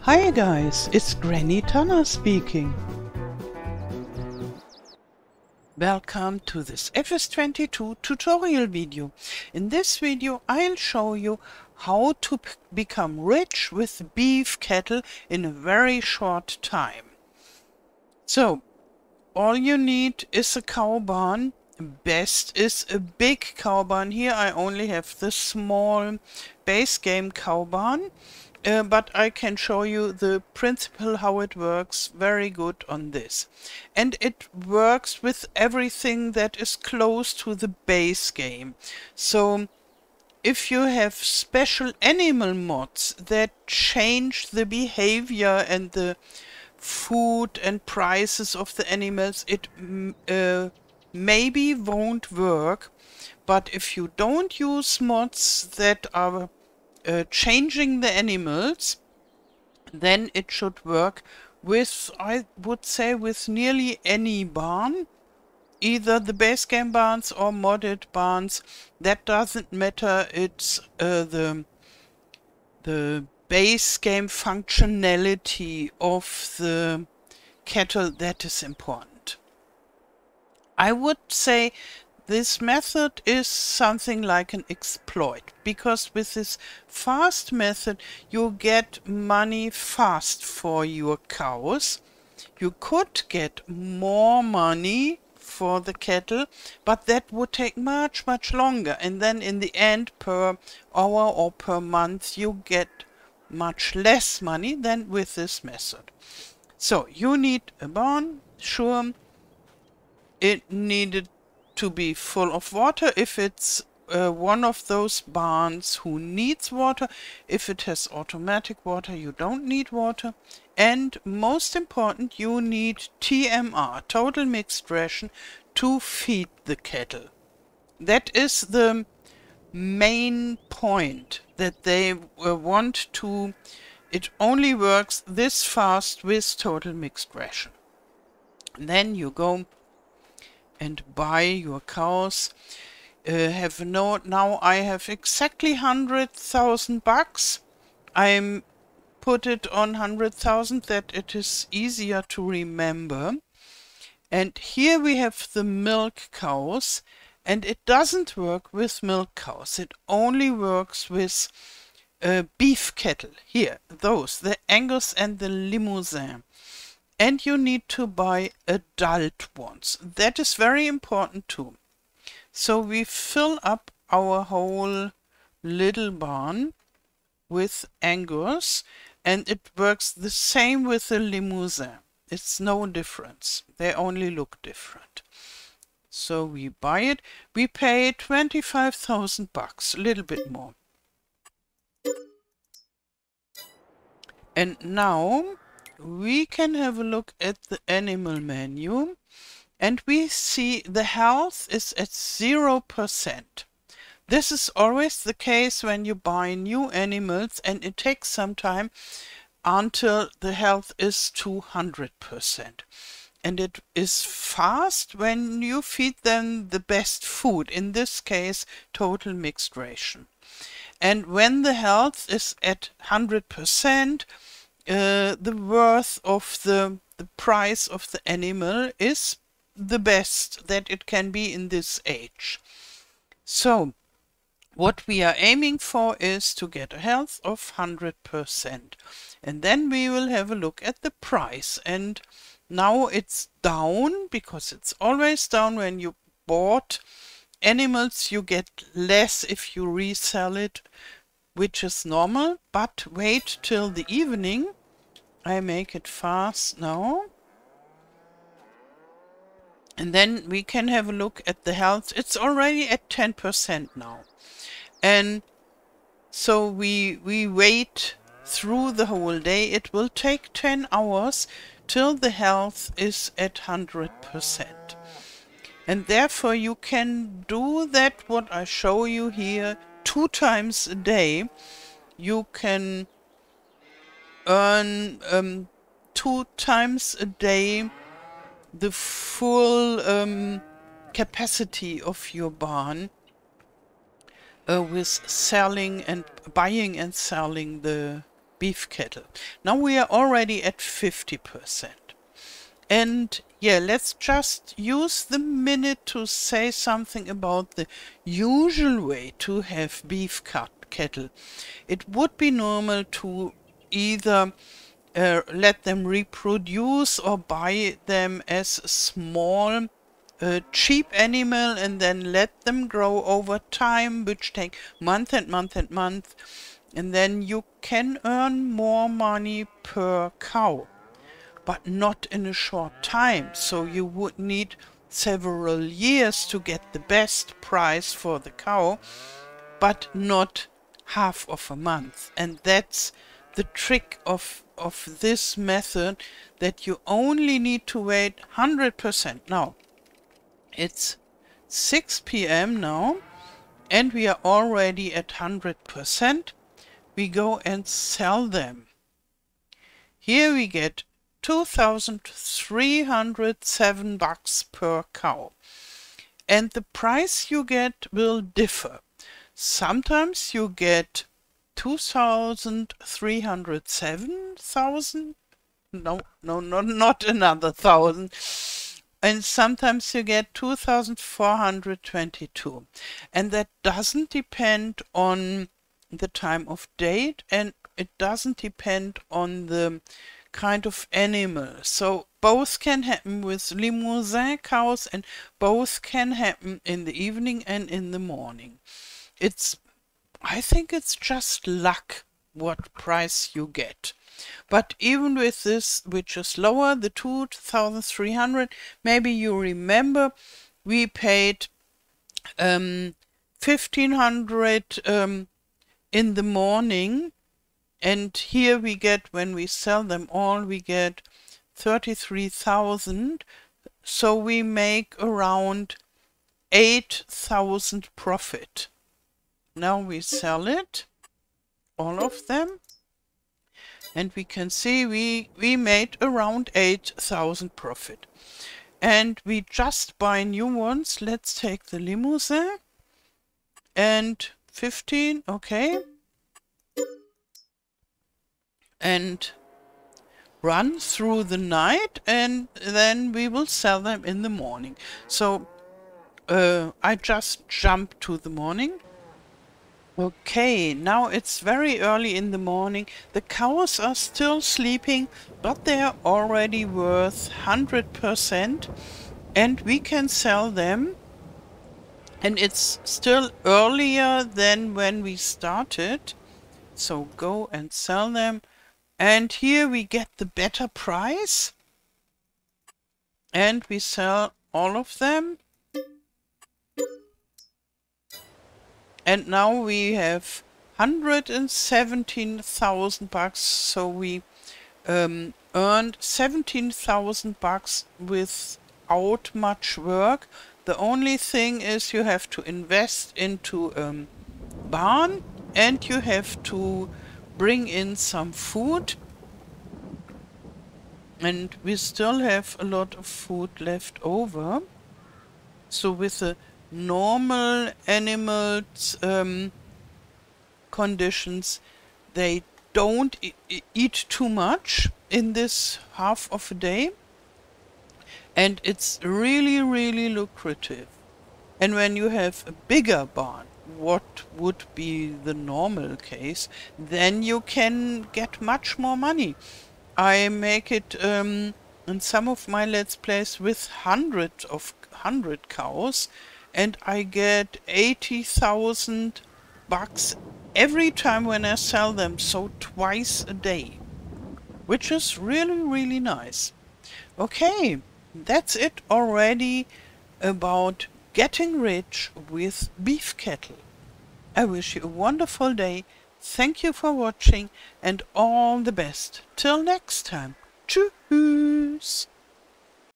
Hi guys, it's Granny Tana speaking. Welcome to this FS22 tutorial video. In this video I'll show you how to become rich with beef cattle in a very short time. So, all you need is a cow barn. Best is a big barn. Here I only have the small base game cow. Uh, but I can show you the principle how it works very good on this. And it works with everything that is close to the base game. So if you have special animal mods that change the behavior and the food and prices of the animals, it uh, maybe won't work. But if you don't use mods that are uh, changing the animals, then it should work with, I would say, with nearly any barn. Either the base game barns or modded barns. That doesn't matter. It's uh, the the base game functionality of the cattle that is important. I would say this method is something like an exploit because with this fast method you get money fast for your cows. You could get more money for the cattle, but that would take much, much longer. And then in the end, per hour or per month, you get much less money than with this method. So you need a barn, sure. It needed to be full of water if it's uh, one of those barns who needs water. If it has automatic water, you don't need water. And most important, you need TMR, total mixed ration, to feed the cattle. That is the main point that they uh, want to, it only works this fast with total mixed ration. And then you go and buy your cows. Uh, have no now I have exactly hundred thousand bucks. I'm put it on hundred thousand that it is easier to remember. And here we have the milk cows, and it doesn't work with milk cows. It only works with uh, beef cattle. Here, those, the Angus and the Limousin and you need to buy adult ones. That is very important too. So we fill up our whole little barn with Angus and it works the same with the Limousin. It's no difference. They only look different. So we buy it. We pay 25,000 bucks, a little bit more. And now we can have a look at the animal menu and we see the health is at 0%. This is always the case when you buy new animals and it takes some time until the health is 200%. And it is fast when you feed them the best food, in this case total mixed ration. And when the health is at 100%, uh, the worth of the, the price of the animal is the best that it can be in this age. So, what we are aiming for is to get a health of 100%. And then we will have a look at the price. And now it's down because it's always down when you bought animals. You get less if you resell it, which is normal. But wait till the evening I make it fast now. And then we can have a look at the health. It's already at 10% now. And so we, we wait through the whole day. It will take 10 hours till the health is at 100%. And therefore you can do that what I show you here two times a day. You can earn um, two times a day the full um, capacity of your barn uh, with selling and buying and selling the beef cattle. Now we are already at 50%. And yeah, let's just use the minute to say something about the usual way to have beef cut cattle. It would be normal to either uh, let them reproduce or buy them as small uh, cheap animal and then let them grow over time which take month and month and month and then you can earn more money per cow but not in a short time. So you would need several years to get the best price for the cow, but not half of a month. And that's the trick of, of this method that you only need to wait 100%. Now, it's 6 p.m. now, and we are already at 100%. We go and sell them. Here we get 2,307 bucks per cow. And the price you get will differ. Sometimes you get 2,307,000. No, no, no, not another thousand. And sometimes you get 2,422. And that doesn't depend on the time of date and it doesn't depend on the kind of animal. So both can happen with Limousin cows and both can happen in the evening and in the morning. It's, I think it's just luck what price you get. But even with this, which is lower, the 2,300, maybe you remember we paid um, 1,500 um, in the morning and here we get, when we sell them all, we get 33,000. So we make around 8,000 profit. Now we sell it, all of them. And we can see we, we made around 8,000 profit. And we just buy new ones. Let's take the Limousin. And 15, okay and run through the night and then we will sell them in the morning. So uh, I just jump to the morning. Okay, now it's very early in the morning. The cows are still sleeping, but they are already worth 100% and we can sell them. And it's still earlier than when we started. So go and sell them and here we get the better price. And we sell all of them. And now we have 117,000 bucks. So we um, earned 17,000 bucks without much work. The only thing is you have to invest into a um, barn and you have to bring in some food and we still have a lot of food left over so with the normal animals um, conditions they don't e eat too much in this half of a day. And it's really really lucrative. And when you have a bigger barn what would be the normal case, then you can get much more money. I make it um, in some of my Let's Plays with hundred of hundred cows and I get 80,000 bucks every time when I sell them, so twice a day. Which is really, really nice. Okay, that's it already about getting rich with beef cattle. I wish you a wonderful day. Thank you for watching and all the best. Till next time. Tschüss.